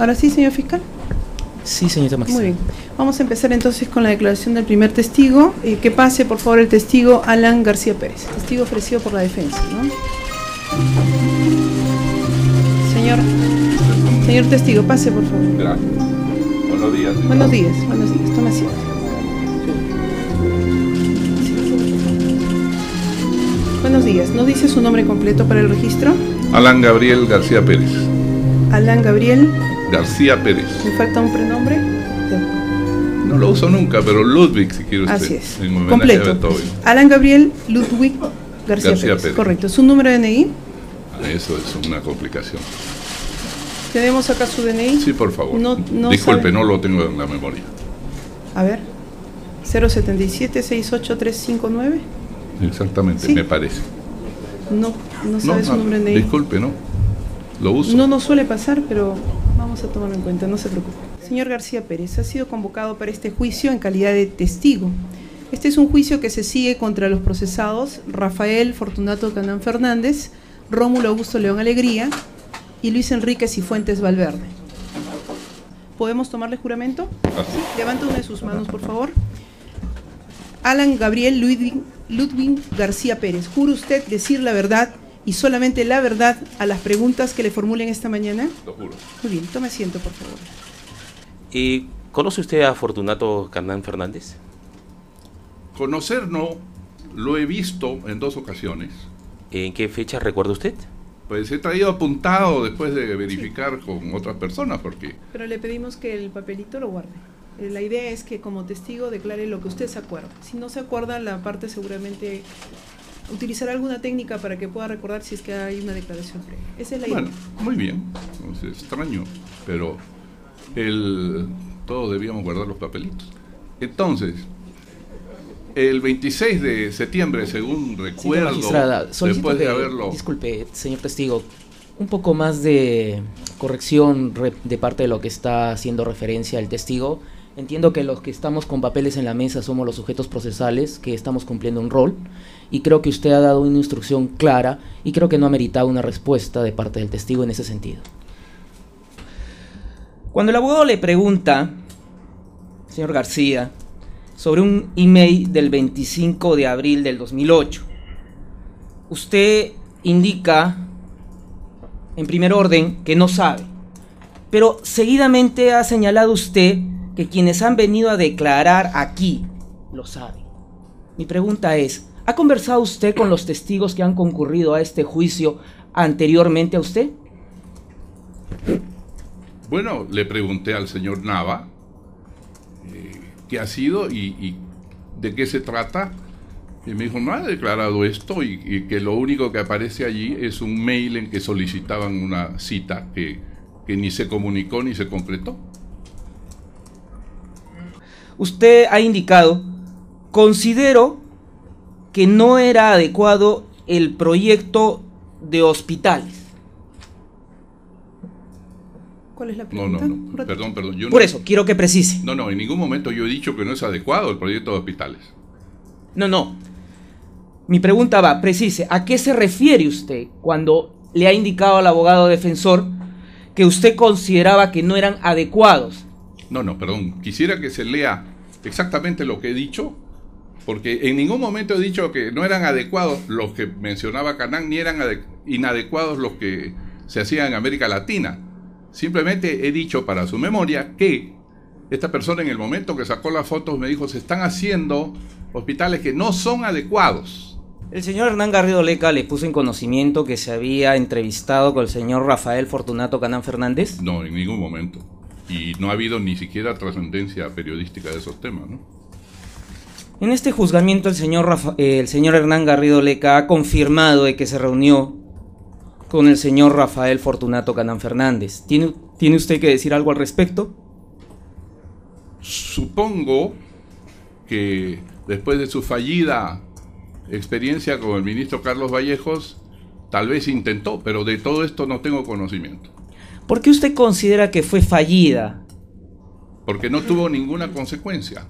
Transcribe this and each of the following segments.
Ahora sí, señor fiscal. Sí, señorita magistrada. Muy bien. Vamos a empezar entonces con la declaración del primer testigo. Eh, que pase, por favor, el testigo Alan García Pérez, testigo ofrecido por la defensa. ¿no? Señor, señor testigo, pase, por favor. Gracias. Buenos días. señor. Buenos días, buenos días. Toma asiento. Buenos días. ¿No dice su nombre completo para el registro? Alan Gabriel García Pérez. Alan Gabriel. García Pérez. ¿Me falta un prenombre? No lo uso nunca, pero Ludwig, si quiere usted. Así es. En a Completo. Beethoven. Alan Gabriel Ludwig García, García Pérez. Pérez. Correcto. ¿Su número de DNI? Ah, Eso es una complicación. Tenemos acá su DNI. Sí, por favor. No- no Disculpe, sabe. no lo tengo en la memoria. A ver. 077-68359. Exactamente, Sí. me parece. No, no sabe su no, número de DNI. disculpe, no. Lo uso. No nos suele pasar, pero vamos a tomarlo en cuenta, no se preocupe. Señor García Pérez, ha sido convocado para este juicio en calidad de testigo. Este es un juicio que se sigue contra los procesados Rafael Fortunato Canán Fernández, Rómulo Augusto León Alegría y Luis Enrique Cifuentes Valverde. ¿Podemos tomarle juramento? Así. Levanta una de sus manos, por favor. Alan Gabriel Ludwig, Ludwig García Pérez, ¿jura usted decir la verdad y solamente la verdad a las preguntas que le formulen esta mañana? Lo juro. Muy bien, tome asiento, por favor. Eh, ¿Conoce usted a Fortunato Candán Fernández? Conocer no, lo he visto en dos ocasiones. ¿En qué fecha recuerda usted? Pues he traído apuntado después de verificar con otras personas, porque Pero le pedimos que el papelito lo guarde. Eh, La idea es que como testigo declare lo que usted se acuerda. Si no se acuerda, la parte seguramente utilizará alguna técnica para que pueda recordar si es que hay una declaración previa. Esa es la Bueno, idea. muy bien, no es extraño, pero el, todos debíamos guardar los papelitos. Entonces, el 26 de septiembre, según recuerdo, solicito después de que- haberlo... Disculpe, señor testigo, un poco más de corrección re- de parte de lo que está haciendo referencia el testigo. Entiendo que los que estamos con papeles en la mesa somos los sujetos procesales, que estamos cumpliendo un rol, y creo que usted ha dado una instrucción clara y creo que no ha meritado una respuesta de parte del testigo en ese sentido. Cuando el abogado le pregunta, señor García, sobre un email del 25 de abril del 2008, usted indica en primer orden que no sabe, pero seguidamente ha señalado usted que quienes han venido a declarar aquí lo saben. Mi pregunta es, ¿ha conversado usted con los testigos que han concurrido a este juicio anteriormente a usted? Bueno, le pregunté al señor Nava eh, qué ha sido y, de qué se trata. Y me dijo, no ha declarado esto y, y que lo único que aparece allí es un mail en que solicitaban una cita que, que ni se comunicó ni se concretó. Usted ha indicado, considero que no era adecuado el proyecto de hospitales. ¿Cuál es la No, pregunta? no, no. ratito. Perdón, perdón. Yo Por no, eso, quiero que precise. No, no, en ningún momento yo he dicho que no es adecuado el proyecto de hospitales. No, no. Mi pregunta va, precise, ¿a qué se refiere usted cuando le ha indicado al abogado defensor que usted consideraba que no eran adecuados? No, no, perdón. Quisiera que se lea exactamente lo que he dicho, porque en ningún momento he dicho que no eran adecuados los que mencionaba Canán, ni eran ade- inadecuados los que se hacían en América Latina. Simplemente he dicho para su memoria que esta persona en el momento que sacó las fotos me dijo se están haciendo hospitales que no son adecuados. El señor Hernán Garrido Leca le puso en conocimiento que se había entrevistado con el señor Rafael Fortunato Canán Fernández. No, en ningún momento. Y no ha habido ni siquiera trascendencia periodística de esos temas, ¿no? En este juzgamiento el señor, Rafa- eh, el señor Hernán Garrido Leca ha confirmado de que se reunió con el señor Rafael Fortunato Canán Fernández. ¿Tiene, ¿Tiene usted que decir algo al respecto? Supongo que después de su fallida experiencia con el ministro Carlos Vallejos, tal vez intentó, pero de todo esto no tengo conocimiento, ¿Por qué usted considera que fue fallida? porque no tuvo ninguna consecuencia.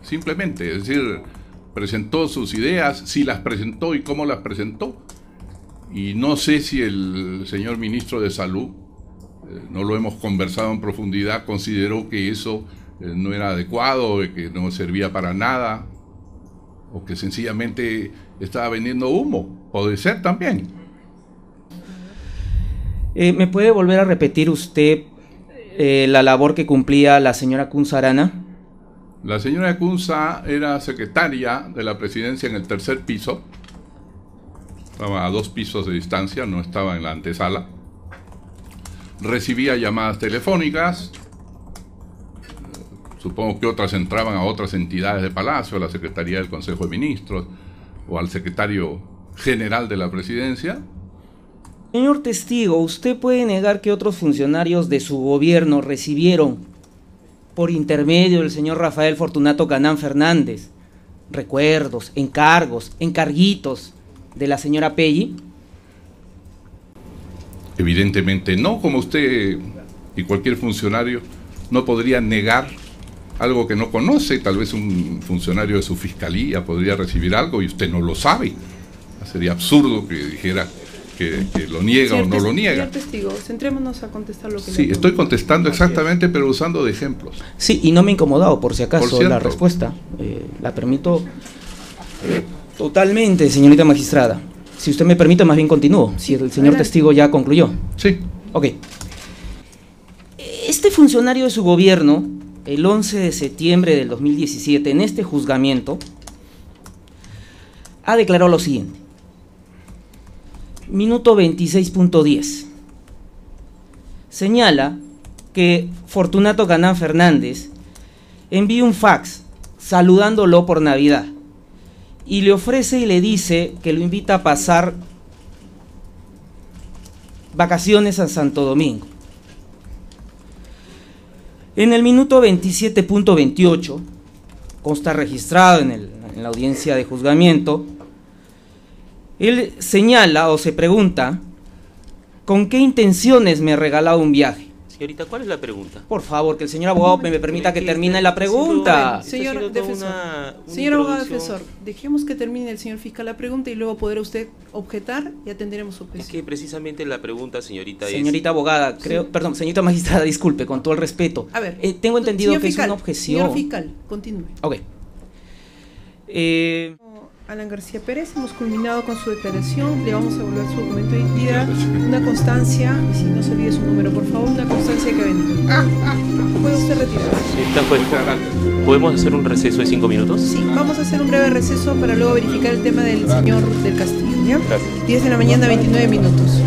Simplemente, es decir, presentó sus ideas, si las presentó y cómo las presentó. Y no sé si el señor ministro de Salud eh, no lo hemos conversado en profundidad, consideró que eso eh, no era adecuado, que no servía para nada, o que sencillamente estaba vendiendo humo. Puede ser también. Eh, ¿Me puede volver a repetir usted la labor que cumplía la señora Kunza Arana? La señora Kunza era secretaria de la presidencia en el tercer piso. Estaba a dos pisos de distancia, no estaba en la antesala recibía llamadas telefónicas, supongo que otras entraban a otras entidades de Palacio, a la Secretaría del Consejo de Ministros o al secretario general de la presidencia. Señor testigo, ¿usted puede negar que otros funcionarios de su gobierno recibieron, por intermedio del señor Rafael Fortunato Canán Fernández, recuerdos, encargos, encarguitos de la señora Pelli? Evidentemente no, como usted y cualquier funcionario no podría negar algo que no conoce, tal vez un funcionario de su fiscalía podría recibir algo y usted no lo sabe. Sería absurdo que dijera que, lo niega o no lo niega. Señor testigo, centrémonos a contestar lo que Sí, estoy contestando exactamente, pero usando de ejemplos. Sí, y no me he incomodado, por si acaso, la respuesta. Eh, la permito totalmente, señorita magistrada. Si usted me permite, más bien continúo, si el señor testigo ya concluyó. Sí. Ok. Este funcionario de su gobierno, el 11 de septiembre del 2017, en este juzgamiento, ha declarado lo siguiente. Minuto 26.10. Señala que Fortunato Canán Fernández envió un fax saludándolo por Navidad y le ofrece y le dice que lo invita a pasar vacaciones a Santo Domingo. En el minuto 27.28, consta registrado en, en, la audiencia de juzgamiento, él señala o se pregunta con qué intenciones me ha regalado un viaje. Señorita, ¿cuál es la pregunta? Por favor, que el señor abogado me permita que termine la pregunta. Señor defensor, señor abogado defensor, dejemos que termine el señor fiscal la pregunta y luego podrá usted objetar y atenderemos su objeción. Es que precisamente la pregunta, señorita, Señorita abogada, creo, perdón, señorita magistrada, disculpe, con todo el respeto. A ver, eh, tengo entendido que es una objeción. Señor fiscal, continúe. Ok. Eh, Alan García Pérez. Hemos culminado con su declaración. Le vamos a volver su documento de identidad, una constancia, y si no se olvide su número, por favor, una constancia que venga. Puede usted retirarse. ¿podemos hacer un receso de cinco minutos? Sí, vamos a hacer un breve receso para luego verificar el tema del señor del Castillo. ¿ya? Gracias. 10 de la mañana, 29 minutos.